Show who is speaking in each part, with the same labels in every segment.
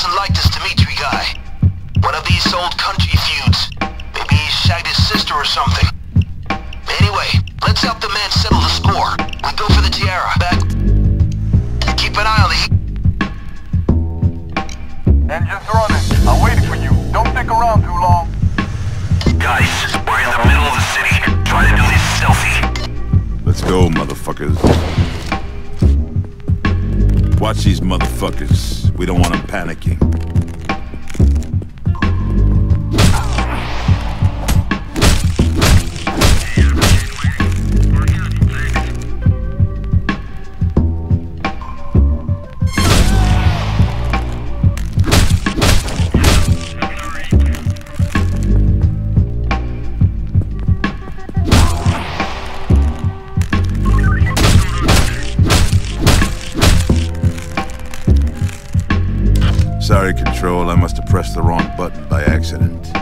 Speaker 1: doesn't like this Dimitri guy. One of these old country feuds. Maybe he shagged his sister or something. Anyway, let's help the man settle the score. We go for the Tiara. Back. Keep an eye on the heat.
Speaker 2: Engine's running. I'm waiting for you. Don't stick around too long.
Speaker 1: Guys, we're in the middle of the city. Try to do this stealthy.
Speaker 3: Let's go, motherfuckers. These motherfuckers. We don't want them panicking. Sorry, Control. I must have pressed the wrong button by accident.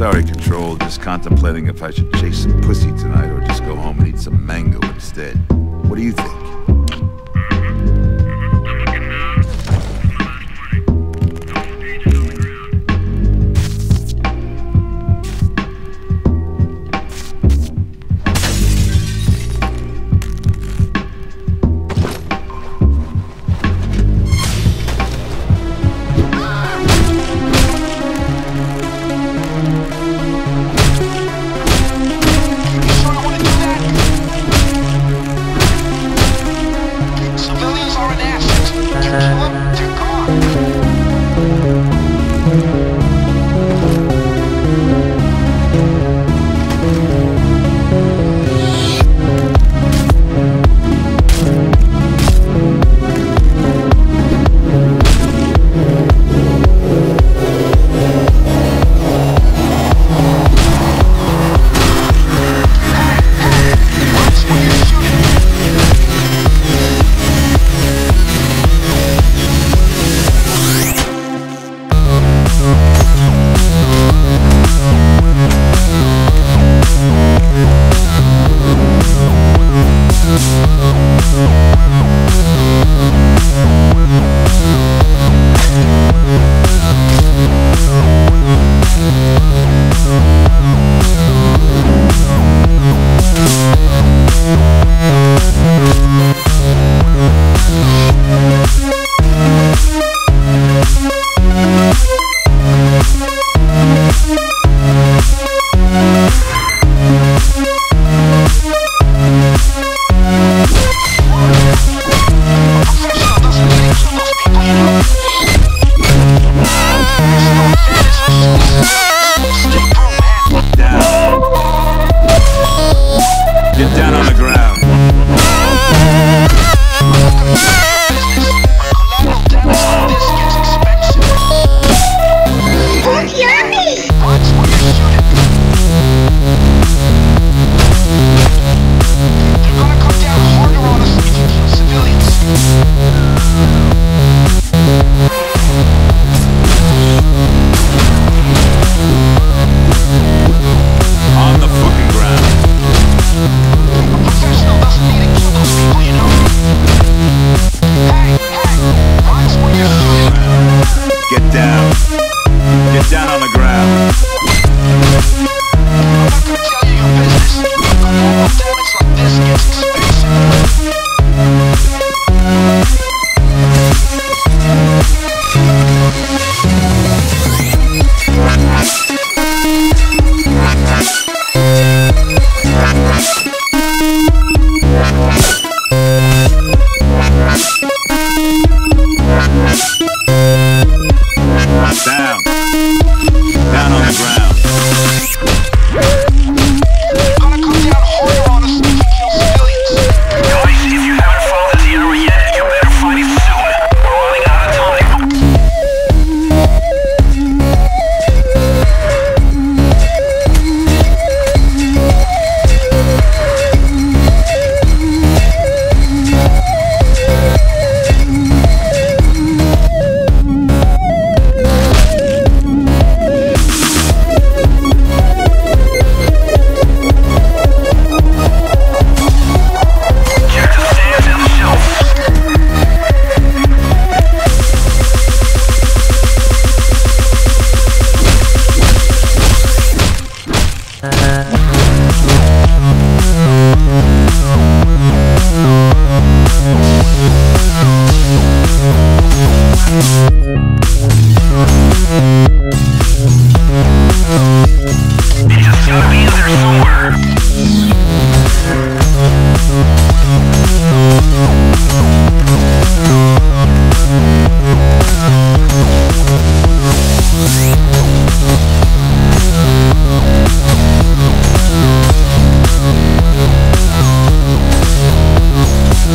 Speaker 3: Sorry, Control. Just contemplating if I should chase some pussy tonight or just go home and eat some mango instead. What do you think?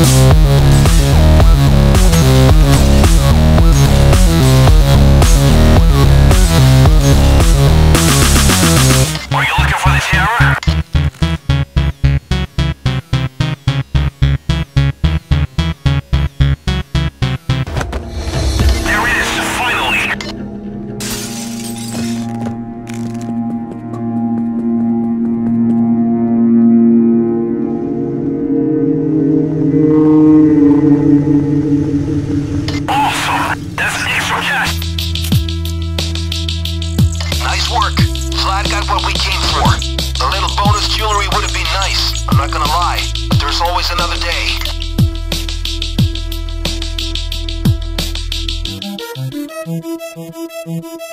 Speaker 1: Peace.